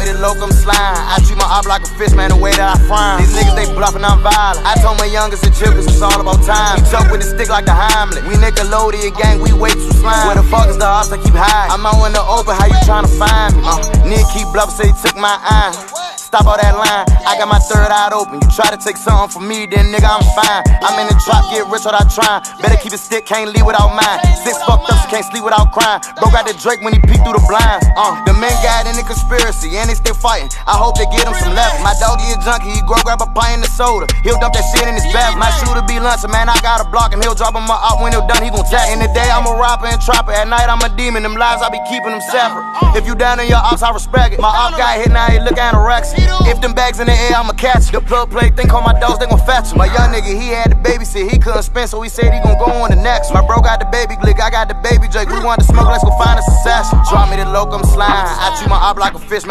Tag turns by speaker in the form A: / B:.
A: Me the locum slime. I treat my op like a fish, man, the way that I fry. These niggas, they bluffing, I'm violent. I told my youngest to chill, cause it's all about time. We chuck with the stick like the Heimlich. We Nickelodeon gang, we way too slime. Where the fuck is the ops that keep high? I'm out in the open, how you tryna find me? Uh, nigga keep bluffing, say he took my eye. Stop all that line. I got my third eye open. You try to take something from me, then nigga, I'm fine. I'm in the trap, get rich without trying. Better keep it stick, can't leave without mine. Six fucked up, so can't sleep without crying. Bro got the Drake when he peeked through the blinds. Uh, the men got in the conspiracy, and they still fighting. I hope they get him some left. My doggy a junkie, he grow, grab a pint in the soda. He'll dump that shit in his bath. My shooter be lunching, man, I got a block him. He'll drop him my up when he'll done, he gon' tap. In the day, I'm a rapper and trapper. At night, I'm a demon. Them lives, I be keeping them separate. If you down in your ops, I respect it. My op guy hit now, he look anorexic. If them bags in the air, I'ma catch it. The plug play, think on my dogs, they gon' fetch him. My young nigga, he had the babysit, he couldn't spend, so he said he gon' go on the next. My bro got the baby glick, I got the baby Drake. We want to smoke, let's go find a succession. Drop me the locum slime. I treat my op like a fish, man.